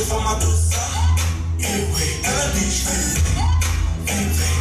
She for my dosa. Anyway, Ella Beach, baby. Anyway.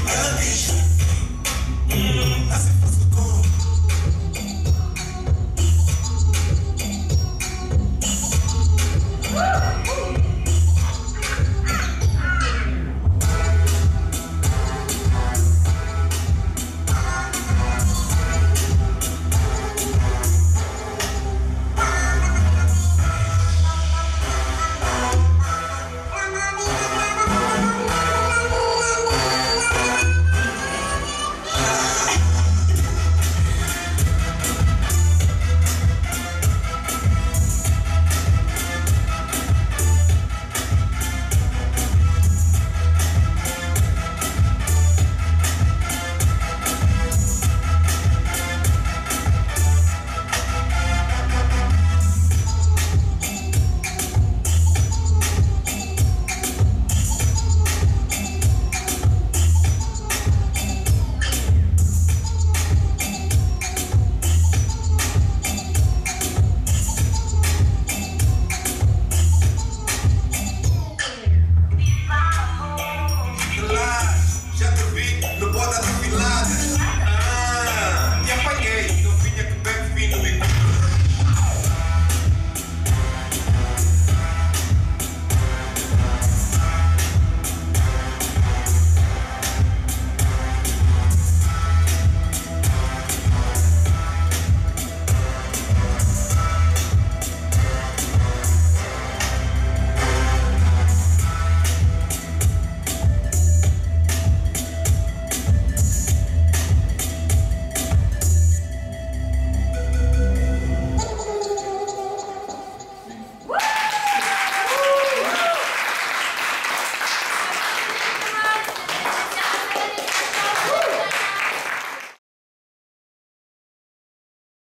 Louis, le bois d'un